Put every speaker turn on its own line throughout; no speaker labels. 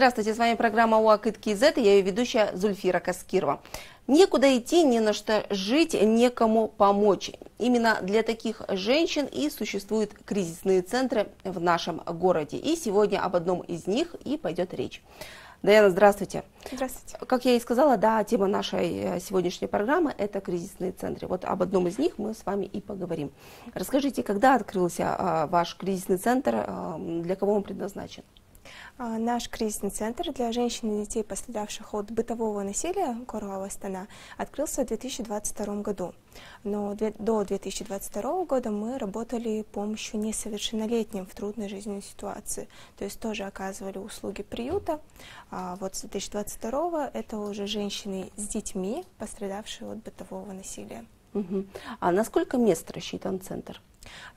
Здравствуйте, с вами программа УАКИТ КИЗ, и я ее ведущая Зульфира Каскирова. Некуда идти, не на что жить, некому помочь. Именно для таких женщин и существуют кризисные центры в нашем городе. И сегодня об одном из них и пойдет речь. Даяна, здравствуйте.
Здравствуйте.
Как я и сказала, да, тема нашей э, сегодняшней программы – это кризисные центры. Вот об одном из них мы с вами и поговорим. Расскажите, когда открылся а, ваш кризисный центр, а, для кого он предназначен?
А, наш кризисный центр для женщин и детей, пострадавших от бытового насилия города Астана, открылся в 2022 году. Но до 2022 года мы работали помощью несовершеннолетним в трудной жизненной ситуации. То есть тоже оказывали услуги приюта. А вот с 2022 это уже женщины с детьми, пострадавшие от бытового насилия.
Угу. А на сколько мест рассчитан центр?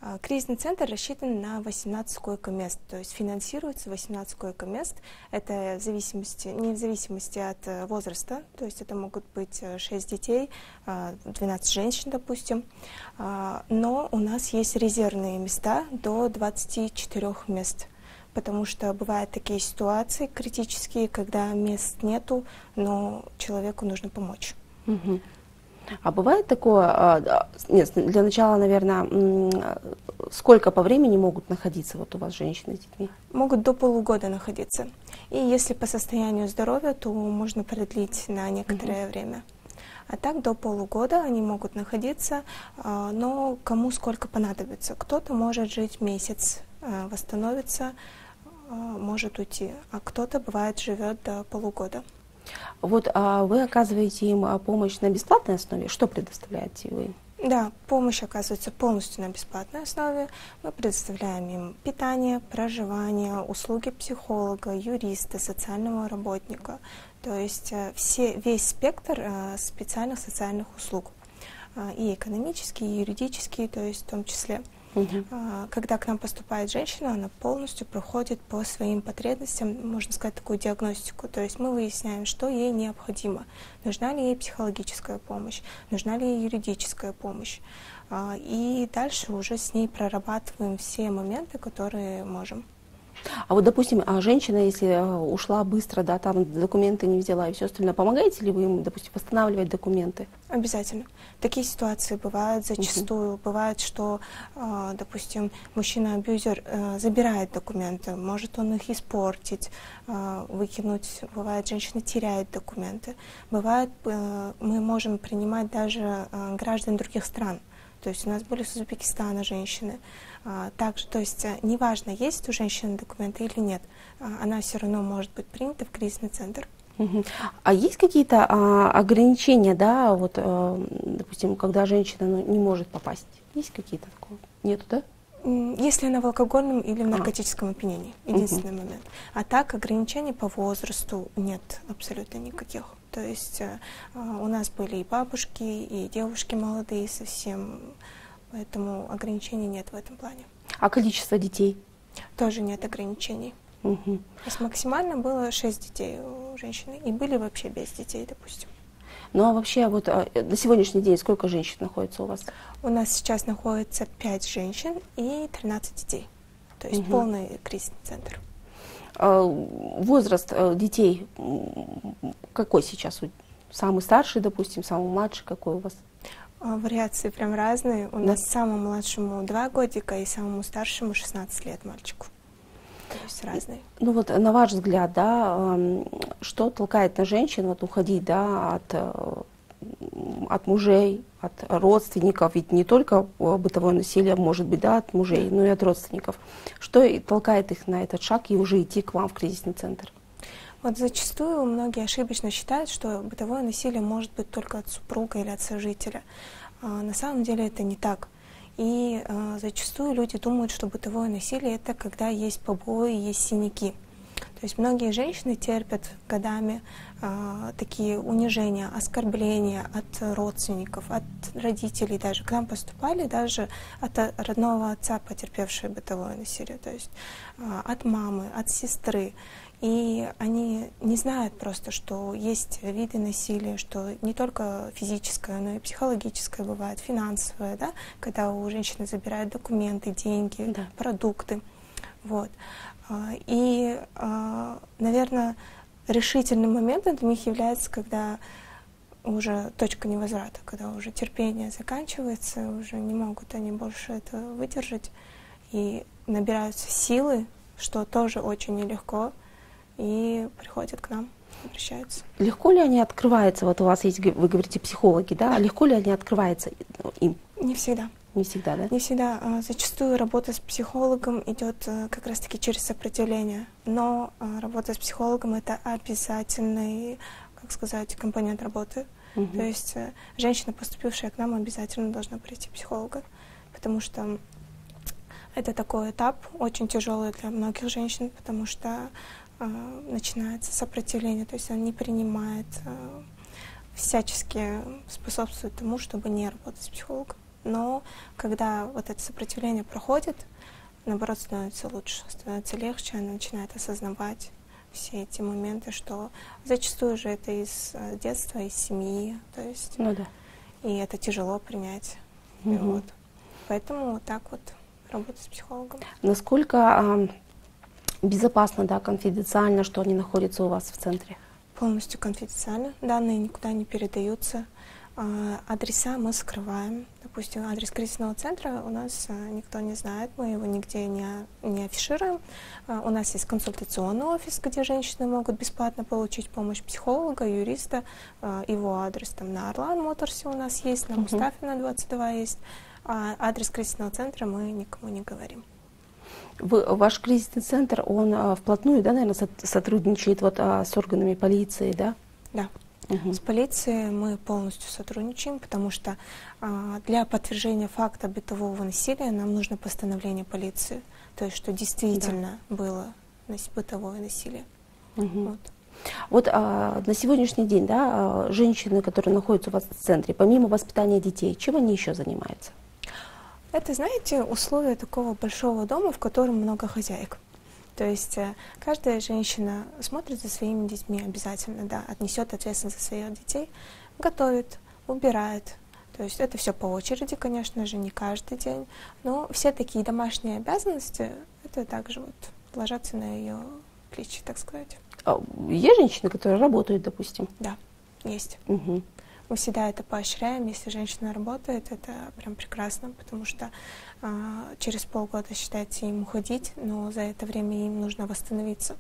А, кризисный центр рассчитан на 18 койко-мест, то есть финансируется 18 койко-мест. Это в зависимости, не в зависимости от э, возраста, то есть это могут быть 6 э, детей, 12 а, женщин, допустим. А, но у нас есть резервные места до 24 мест потому что бывают такие ситуации критические, когда мест нету, но человеку нужно помочь.
Угу. А бывает такое, а, нет, для начала, наверное, сколько по времени могут находиться вот у вас женщины с детьми?
Могут до полугода находиться. И если по состоянию здоровья, то можно продлить на некоторое угу. время. А так до полугода они могут находиться, а, но кому сколько понадобится. Кто-то может жить месяц, а, восстановиться, может уйти, а кто-то бывает живет до полугода.
Вот а вы оказываете им а, помощь на бесплатной основе? Что предоставляете вы?
Да, помощь оказывается полностью на бесплатной основе. Мы предоставляем им питание, проживание, услуги психолога, юриста, социального работника. То есть э, все, весь спектр э, специальных социальных услуг. Э, и экономические, и юридические, то есть в том числе. Угу. Когда к нам поступает женщина, она полностью проходит по своим потребностям, можно сказать, такую диагностику. То есть мы выясняем, что ей необходимо. Нужна ли ей психологическая помощь, нужна ли ей юридическая помощь. А, и дальше уже с ней прорабатываем все моменты, которые можем.
А вот, допустим, а женщина, если э, ушла быстро, да, там документы не взяла и все остальное, помогаете ли вы им, допустим, восстанавливать документы?
Обязательно. Такие ситуации бывают зачастую. Uh-huh. Бывает, что, э, допустим, мужчина-абьюзер э, забирает документы, может он их испортить, выкинуть. Бывает, женщина теряет документы. Бывает, мы можем принимать даже граждан других стран. То есть у нас были с Узбекистана женщины. А, также, то есть э, неважно, есть у женщины документы или нет, а, она все равно может быть принята в кризисный центр.
А есть какие-то а, ограничения, да, вот, а, допустим, когда женщина ну, не может попасть? Есть какие-то такое? Нету, да?
Если она в алкогольном или в наркотическом а. опьянении, единственный угу. момент. А так ограничений по возрасту нет абсолютно никаких. То есть а, у нас были и бабушки, и девушки молодые совсем, Поэтому ограничений нет в этом плане.
А количество детей?
Тоже нет ограничений. Угу. То есть максимально было 6 детей у женщины. И были вообще без детей, допустим.
Ну а вообще вот а, на сегодняшний день сколько женщин находится у вас?
У нас сейчас находится 5 женщин и 13 детей. То есть угу. полный кризисный центр.
А, возраст а, детей какой сейчас? Самый старший, допустим, самый младший какой у вас?
А, вариации прям разные. У да. нас самому младшему 2 годика и самому старшему 16 лет мальчику. То есть разные.
Ну вот на ваш взгляд, да, что толкает на женщин вот уходить, да, от э, от мужей, от родственников, ведь не только бытовое насилие может быть, да, от мужей, но и от родственников. Что толкает их на этот шаг и уже идти к вам в кризисный центр?
Вот зачастую многие ошибочно считают, что бытовое насилие может быть только от супруга или от сожителя. А на самом деле это не так. И а, зачастую люди думают, что бытовое насилие это когда есть побои, есть синяки. То есть многие женщины терпят годами а, такие унижения, оскорбления от родственников, от родителей даже. К нам поступали даже от родного отца, потерпевшие бытовое насилие, то есть а, от мамы, от сестры. И они не знают просто, что есть виды насилия, что не только физическое, но и психологическое бывает, финансовое, да, когда у женщины забирают документы, деньги, да. продукты. Вот. А, и, а, наверное, решительным моментом для них является, когда уже точка невозврата, когда уже терпение заканчивается, уже не могут они больше это выдержать и набираются силы, что тоже очень нелегко, и приходят к нам, обращаются.
Легко ли они открываются? Вот у вас есть, вы говорите, психологи, да? А легко ли они открываются им?
Не всегда.
Не всегда, да?
Не всегда. А, зачастую работа с психологом идет э, как раз-таки через сопротивление. Но а, работа с психологом это обязательный, как сказать, компонент работы. Угу. То есть э, женщина, поступившая к нам, обязательно должна пройти психолога, потому что это такой этап очень тяжелый для многих женщин, потому что начинается сопротивление, то есть она не принимает, э, всячески способствует тому, чтобы не работать с психологом. Но когда вот это сопротивление проходит, наоборот, становится лучше, становится легче, она начинает осознавать все эти моменты, что зачастую же это из э, детства, из семьи, то есть,
ну, да.
и это тяжело принять. Угу. вот. Поэтому вот так вот работать с психологом.
Насколько а, безопасно, да, конфиденциально, что они находятся у вас в центре?
Полностью конфиденциально. Данные никуда не передаются. А, адреса мы скрываем. Допустим, адрес кризисного центра у нас а, никто не знает, мы его нигде не, не афишируем. А, у нас есть консультационный офис, где женщины могут бесплатно получить помощь психолога, юриста. Его адрес там на Орлан Моторсе у нас есть, на Мустафина 22 есть. А адрес кризисного центра мы никому не говорим.
Вы, ваш кризисный центр, он а, вплотную, да, наверное, со сотрудничает вот а, с органами полиции, да?
Да. Угу. С полицией мы полностью сотрудничаем, потому что а, для подтверждения факта бытового насилия нам нужно постановление полиции, то есть что действительно да. было бытовое насилие.
Угу. Вот. Вот а, на сегодняшний день, да, а, женщины, которые находятся у вас в центре, помимо воспитания детей, чем они еще занимаются?
Это, знаете, условия такого большого дома, в котором много хозяек. То есть э, каждая женщина смотрит за своими детьми обязательно, да, отнесет ответственность за своих детей, готовит, убирает. То есть это все по очереди, конечно же, не каждый день. Но все такие домашние обязанности, это также вот ложатся на ее плечи, так сказать.
А есть женщины, которые работают, допустим?
Да, есть.
Угу.
Мы всегда это поощряем. Если женщина работает, это прям прекрасно, потому что а, через полгода считается им уходить, но за это время им нужно восстановиться.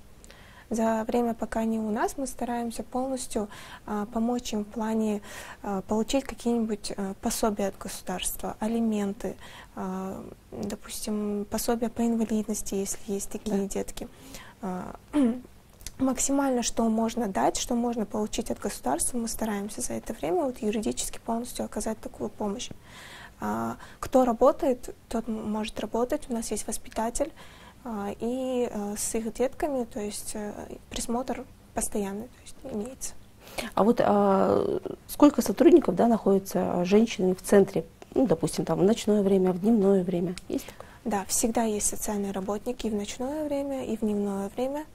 За время, пока они у нас, мы стараемся полностью а, помочь им в плане а, получить какие-нибудь а, пособия от государства, алименты, а, допустим, пособия по инвалидности, если есть такие да. детки. А, максимально, что можно дать, что можно получить от государства, мы стараемся за это время вот юридически полностью оказать такую помощь. А, кто работает, тот может работать. У нас есть воспитатель а, и а, с их детками, то есть а, присмотр постоянный, то есть имеется.
А вот а, сколько сотрудников, да, находится женщинами в центре, ну, допустим, там в ночное время, в дневное время, есть такое?
Да, всегда есть социальные работники и в ночное время, и в дневное время.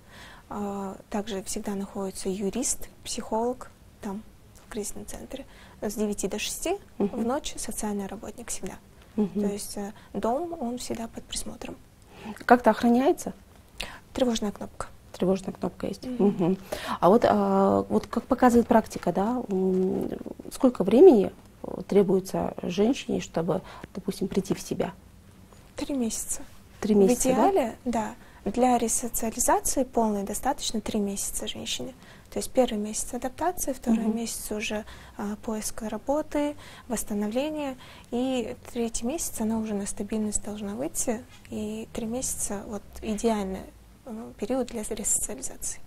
А, также всегда находится юрист, психолог там, в кризисном центре. С 9 до 6 uh -huh. в ночь социальный работник всегда. Uh -huh. То есть э, дом, он всегда под присмотром.
Как-то охраняется?
Тревожная кнопка.
Тревожная кнопка есть. -huh. Угу. А вот, а, вот как показывает практика, да, сколько времени требуется женщине, чтобы, допустим, прийти в себя?
Три месяца.
Три месяца,
В идеале, да? да для ресоциализации полной достаточно три месяца женщине. То есть первый месяц адаптации, второй mm-hmm. месяц уже а, поиска работы, восстановления, и третий месяц она уже на стабильность должна выйти, и три месяца вот идеальный э, период для ресоциализации.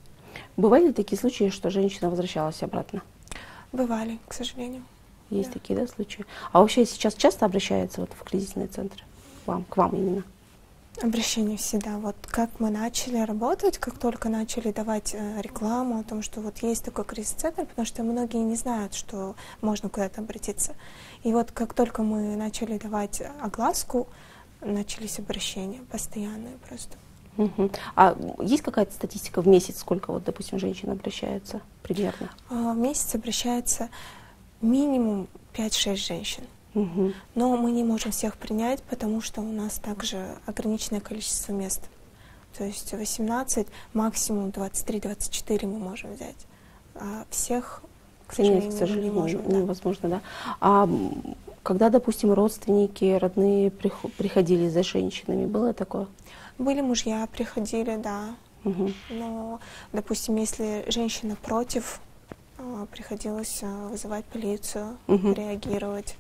Бывали ли такие случаи, что женщина возвращалась обратно?
Бывали, к сожалению.
Есть да. такие, да, случаи? А вообще сейчас часто обращаются вот в кризисные центры? К вам, к вам именно?
Обращение всегда. Вот как мы начали работать, как только начали давать э, рекламу о том, что вот есть такой кризис-центр, потому что многие не знают, что можно куда-то обратиться. И вот как только мы начали давать огласку, начались обращения постоянные просто.
Угу. А есть какая-то статистика в месяц, сколько вот, допустим, женщин обращается примерно?
А, в месяц обращается минимум 5-6 женщин. Но мы не можем всех принять, потому что у нас также ограниченное количество мест. То есть 18, максимум 23-24 мы можем взять. А всех, к сожалению,
Нет, к сожалению,
не можем. да.
невозможно, да. А когда, допустим, родственники, родные прих- приходили за женщинами, было такое?
Были мужья, приходили, да.
Мгм.
Но, допустим, если женщина против, а, приходилось а, вызывать полицию,
Мгм.
реагировать.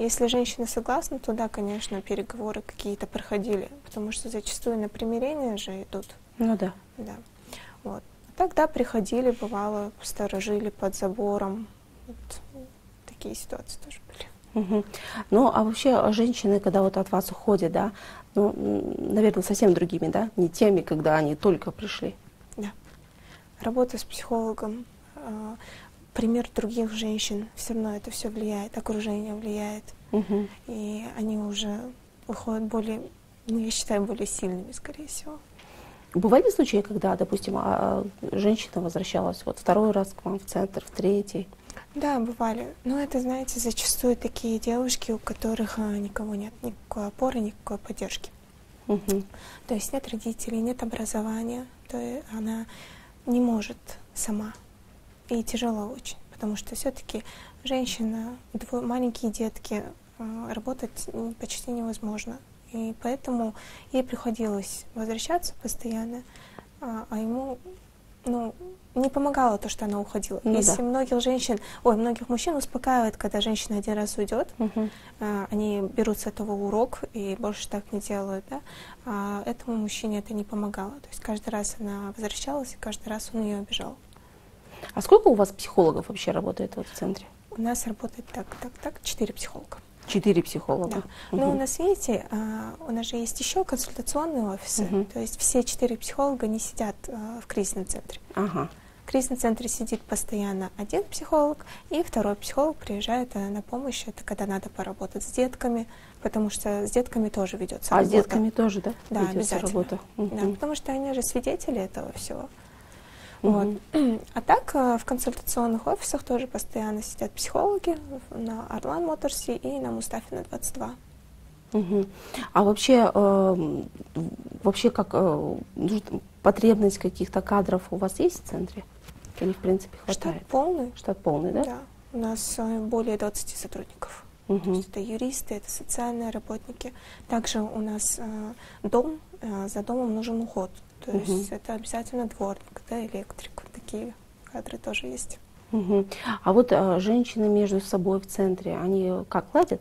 Если женщина согласна, то да, конечно, переговоры какие-то проходили, потому что зачастую на примирение же идут.
Ну да.
Да. Вот. Тогда приходили, бывало, сторожили под забором. Вот такие ситуации тоже были.
Мгм. Ну, а вообще женщины, когда вот от вас уходят, да, ну, наверное, совсем другими, да, не теми, когда они только пришли.
Да. Работа с психологом, а, пример других женщин, все равно это все влияет, окружение влияет.
Мгм.
И они уже выходят более, ну, я считаю, более сильными, скорее всего.
Бывали случаи, когда, допустим, а, женщина возвращалась вот второй раз к вам в центр, в третий?
Да, бывали. Но это, знаете, зачастую такие девушки, у которых а, никого нет, никакой опоры, никакой поддержки.
Мгм.
То есть нет родителей, нет образования, то она не может сама. И тяжело очень, потому что все-таки женщина, дво- маленькие детки, а, работать почти невозможно. И поэтому ей приходилось возвращаться постоянно, а, а ему ну, не помогало то, что она уходила.
Ну
Если
да.
многих женщин, ой, многих мужчин успокаивает, когда женщина один раз уйдет,
Мгм.
а, они берут с этого урок и больше так не делают, да, а этому мужчине это не помогало. То есть каждый раз она возвращалась, и каждый раз он ее обижал.
А сколько у вас психологов вообще работает вот в центре?
У нас работает так, так, так, четыре психолога.
Четыре психолога.
Да. Но у нас, видите, а, у нас же есть еще консультационные офисы.
Мгм.
То есть все четыре психолога не сидят а, в кризисном центре.
Ага.
В кризисном центре сидит постоянно один психолог, и второй психолог приезжает а, на помощь. Это когда надо поработать с детками, потому что с детками тоже ведется
А
работа.
с детками тоже, да?
Да,
ведется
обязательно.
работа?
Да,
Мгм.
потому что они же свидетели этого всего.
Мгм.
Вот. А так э, в консультационных офисах тоже постоянно сидят психологи на Орлан Моторсе и на Мустафина 22.
Мгм. А вообще, эм, вообще как э, потребность каких-то кадров у вас есть в центре? Или в принципе хватает?
Штат полный.
Штат полный, да?
Да. У нас э, более 20 сотрудников. То
Мгм.
есть это юристы, это социальные работники. Также у нас э, дом, э, за домом нужен уход. То
Мгм.
есть это обязательно дворник, да, электрик. Такие кадры тоже есть.
Мгм. А вот э, женщины между собой в центре, они как ладят?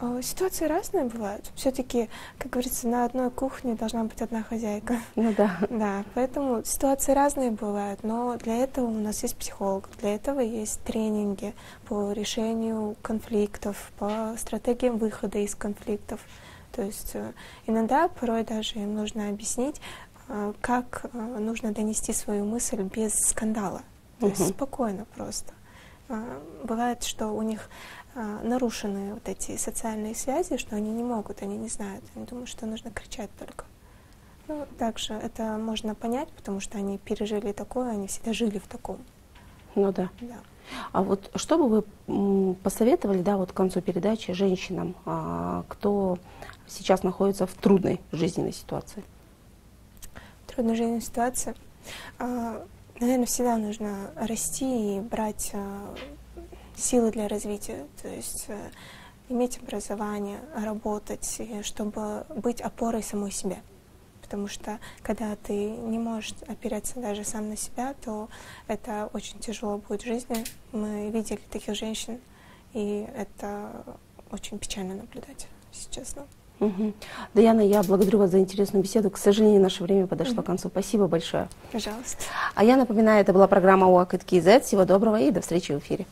Э, Ситуации разные бывают. Все-таки, как говорится, на одной кухне должна быть одна хозяйка.
Ну да.
Да, поэтому ситуации разные бывают, но для этого у нас есть психолог, для этого есть тренинги по решению конфликтов, по стратегиям выхода из конфликтов. То есть э, иногда, порой даже им нужно объяснить, как э, нужно донести свою мысль без скандала. То есть спокойно просто. А, Бывает, что у них нарушены вот эти социальные связи, что они не могут, они не знают. Они думают, что нужно кричать только. Ну, также это можно понять, потому что они пережили такое, они всегда жили в таком.
Ну да.
Да.
А вот что бы вы посоветовали, да, вот к концу передачи женщинам, а, кто сейчас находится в трудной жизненной ситуации?
Трудная жизненная ситуация. А, Наверное, всегда нужно расти и брать а, силы для развития, то есть э, иметь образование, работать, чтобы быть опорой самой себе. Потому что когда ты не можешь опираться даже сам на себя, то это очень тяжело будет в жизни. Мы видели таких женщин, и это очень печально наблюдать, если честно.
Мгм. Даяна, я благодарю вас за интересную беседу. К сожалению, наше время подошло к концу. Спасибо большое.
Пожалуйста.
А я напоминаю, это была программа УАК Всего доброго и до встречи в эфире.